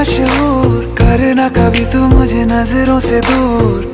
मशहूर करना कभी तू मुझे नज़रों से दूर।